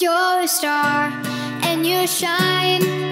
You're a star and you shine.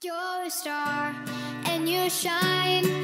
You're a star and you shine.